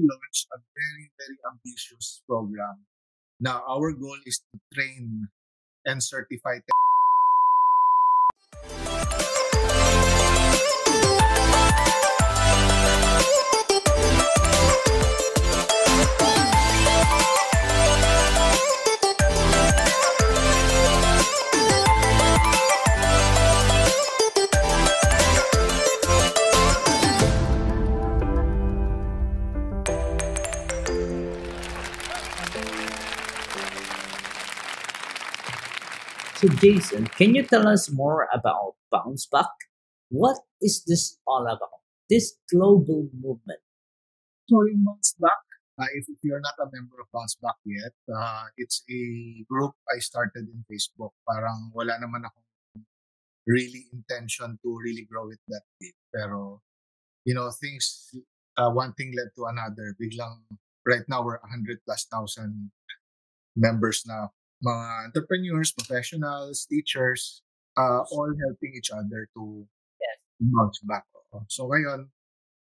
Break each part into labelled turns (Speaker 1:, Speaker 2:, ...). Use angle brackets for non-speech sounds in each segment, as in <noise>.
Speaker 1: launch a very, very ambitious program. Now, our goal is to train and certify
Speaker 2: So, Jason, can you tell us more about Bounce Back? What is this all about? This global movement?
Speaker 1: So, Bounce Back, uh, if, if you're not a member of Bounce Back yet, uh, it's a group I started in Facebook. Parang wala naman akong really intention to really grow it that big. Pero, you know, things, uh, one thing led to another. Biglang, right now, we're 100 plus thousand members na mga entrepreneurs, professionals, teachers, uh, all helping each other to
Speaker 2: Yes.
Speaker 1: bounce back. So ngayon,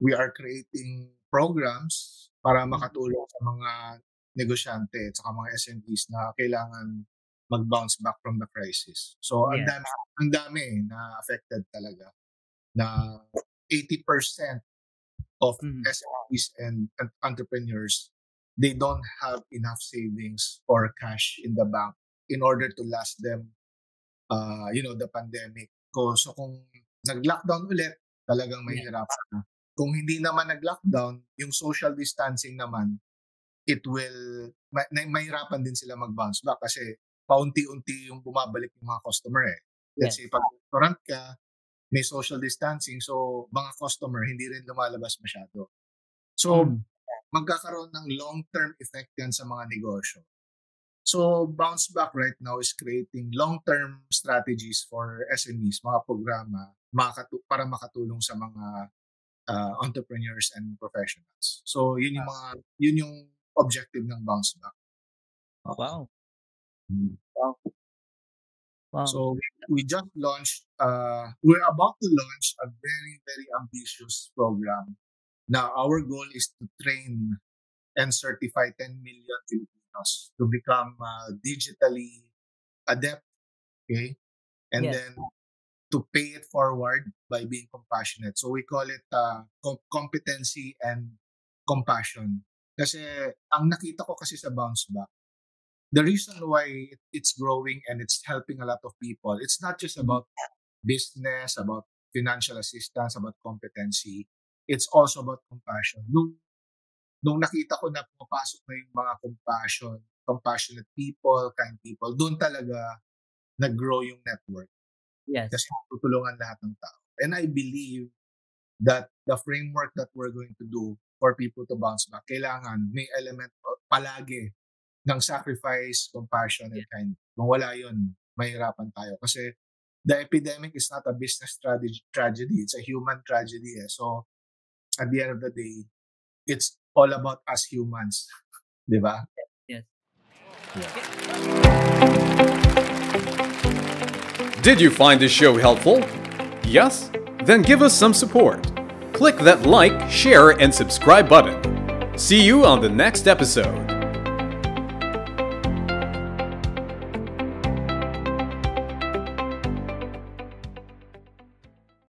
Speaker 1: we are creating programs para makatulong sa mga negosyante at saka mga SMEs na kailangan mag-bounce back from the crisis. So ang
Speaker 2: Yes.
Speaker 1: dami, ang dami eh, na affected talaga na 80% of
Speaker 2: Mhm.
Speaker 1: SMEs and entrepreneurs they don't have enough savings or cash in the bank in order to last them uh you know the pandemic. Ko so kung nag-lockdown ulit talagang may
Speaker 2: Yeah.
Speaker 1: hirapan na. Kung hindi naman nag-lockdown yung social distancing naman it will may- mahirapan din sila mag-bounce back kasi paunti-unti yung bumabalik yung mga customer eh. Let's say pag restaurant ka may social distancing so mga customer hindi rin lumalabas masyado. So
Speaker 2: Mm.
Speaker 1: Magkakaroon ng long-term effect yan sa mga negosyo. So, Bounce Back right now is creating long-term strategies for SMEs, mga programa makatu- para makatulong sa mga uh, entrepreneurs and professionals. So, yun yung mga yun yung objective ng Bounce Back.
Speaker 2: Wow.
Speaker 1: Mm.
Speaker 2: Wow.
Speaker 1: So, we, we just launched uh we're about to launch a very very ambitious program. Now, our goal is to train and certify 10 million Filipinos to become uh, digitally adept, okay? And
Speaker 2: Yes.
Speaker 1: then to pay it forward by being compassionate. So we call it uh, com- competency and compassion. Kasi ang nakita ko kasi sa bounce back, the reason why it- it's growing and it's helping a lot of people, it's not just about business, about financial assistance, about competency. It's also about compassion. Nung, nung nakita ko na pumapasok na yung mga compassion, compassionate people, kind people, doon talaga nag-grow yung network
Speaker 2: yes.
Speaker 1: kasi tutulungan lahat ng tao. And I believe that the framework that we're going to do for people to bounce back, kailangan may element palagi ng sacrifice, compassion, and kind. Kung wala yun, mahirapan tayo. Kasi the epidemic is not a business tragedy, tragedy. It's a human tragedy. Eh. So, at the end of the day, it's all about us humans. <laughs> Di ba?
Speaker 3: Did you find this show helpful? Yes? Then give us some support. Click that like, share, and subscribe button. See you on the next episode.